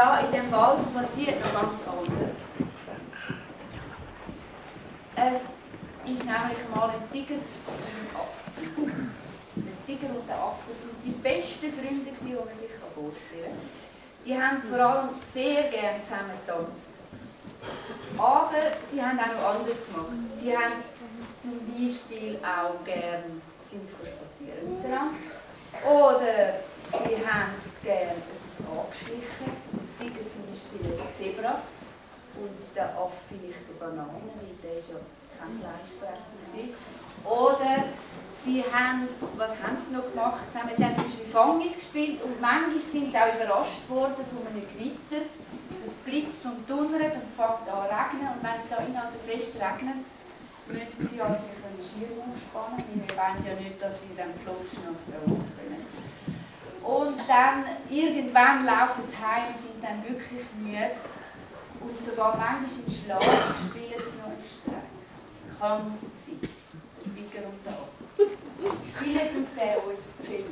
ja, in dem Wald passiert noch ganz anderes. Es ist nämlich mal ein Tiger und ein Affe. Der Tiger und der Affe sind die besten Freunde, die man sich vorstellen kann. Die haben vor allem sehr gerne zusammen getanzt. Aber sie haben auch noch anderes gemacht. Sie haben zum Beispiel auch gerne sind sie spazieren miteinander. Oder sie haben gerne etwas angeschlichen. Zum Beispiel ein Zebra und der Affe vielleicht eine Banane, weil der ist ja kein Fleischfresser war. Oder sie haben, was haben sie noch gemacht? Sie haben zum Beispiel Fangis gespielt und manchmal sind sie auch überrascht worden von einem Gewitter. Das blitzt und donnert und fängt an zu regnen und wenn es da innen also fest regnet, müssen sie halt einen Schirm umspannen, weil wir wollen ja nicht, dass sie dann flutschen aus der Hose können. Und dann irgendwann laufen sie heim und sind dann wirklich müde. Und sogar manchmal im Schlaf spielen sie noch einen Streich. Kann sein. Bigger und da. Spielen tut der uns Chill